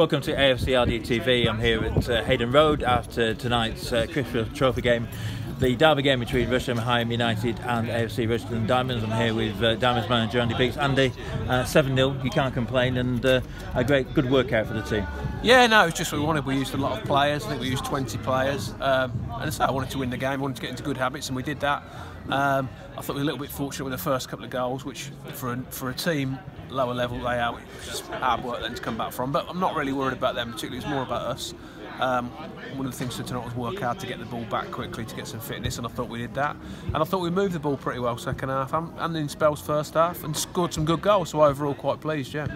Welcome to AFC RD TV. I'm here at uh, Hayden Road after tonight's uh, Crisfield Trophy game. The derby game between Rushenham United and AFC Rushden Diamonds. I'm here with uh, Diamonds manager Andy Peaks. Andy, uh, 7 0, you can't complain, and uh, a great, good workout for the team. Yeah, no, it was just what we wanted. We used a lot of players. I think we used 20 players. Um, and so I wanted to win the game, I wanted to get into good habits, and we did that. Um, I thought we were a little bit fortunate with the first couple of goals, which for a, for a team lower level they are, just hard work then to come back from. But I'm not really worried about them particularly. It's more about us. Um, one of the things for tonight was work hard to get the ball back quickly to get some fitness, and I thought we did that. And I thought we moved the ball pretty well second half, and, and in spells first half, and scored some good goals. So overall, quite pleased. Yeah.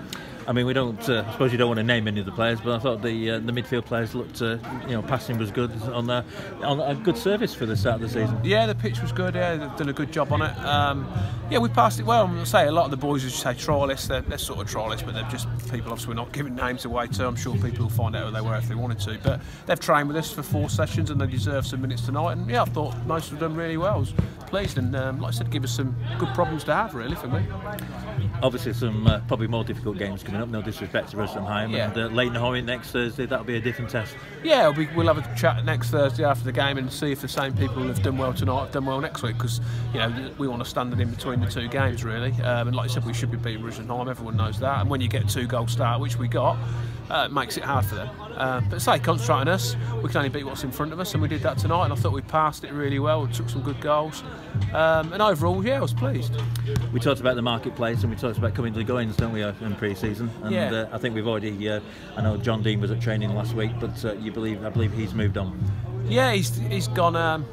I mean, we don't. Uh, I suppose you don't want to name any of the players, but I thought the uh, the midfield players looked. Uh, you know, passing was good on the, on a good service for the start of the season. Yeah, the pitch was good. Yeah, they've done a good job on it. Um, yeah, we passed it well. To say a lot of the boys, as you say, trialists. They're, they're sort of trialists, but they're just people. Obviously, we're not giving names away, so I'm sure people will find out who they were if they wanted to. But they've trained with us for four sessions, and they deserve some minutes tonight. And yeah, I thought most have done really well. I was pleased, and um, like I said, give us some good problems to have, really, for me. Obviously, some uh, probably more difficult games coming up. No disrespect to Rushenham Yeah. and uh, Leyton Orient next Thursday. That'll be a different test. Yeah, we'll, be, we'll have a chat next Thursday after the game and see if the same people have done well tonight have done well next week because you know we want to stand in between the two games really. Um, and like I said, we should be beating Rushenham. Everyone knows that. And when you get a two goal start, which we got, uh, it makes it hard for them. Um, but say concentrate on us. We can only beat what's in front of us, and we did that tonight. And I thought we passed it really well. We took some good goals. Um, and overall, yeah, I was pleased. We talked about the marketplace and we talked about coming to the goings, don't we, uh, in pre-season? And Yeah. uh, I think we've already. Uh, I know John Dean was at training last week, but uh, you believe I believe he's moved on. Yeah, he's he's gone. Um,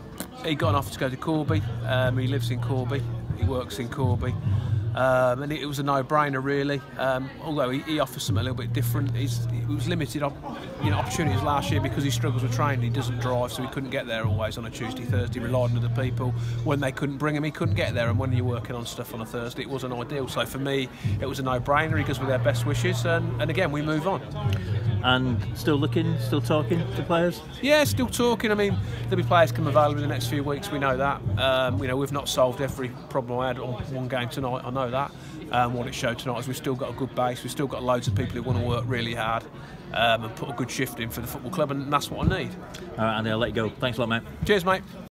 he got an offer to go to Corby. Um, he lives in Corby. He works in Corby. Um, and it, it was a no-brainer, really. Um, although he, he offers something a little bit different. He's, he was limited, op- you know, opportunities last year because he struggles with training. He doesn't drive, so he couldn't get there always on a Tuesday, Thursday. Relied on other people. When they couldn't bring him, he couldn't get there. And when you're working on stuff on a Thursday, it wasn't ideal. So for me, it was a no-brainer. He goes with their best wishes, and, and again, we move on. And still looking, still talking to players. Yeah, still talking. I mean, there'll be players come available in the next few weeks. We know that. Um, you know, we've not solved every problem I had on one game tonight. I know that. Um, what it showed tonight is we've still got a good base. We've still got loads of people who want to work really hard um, and put a good shift in for the football club, and that's what I need. All right, Andy, I'll let you go. Thanks a lot, mate. Cheers, mate.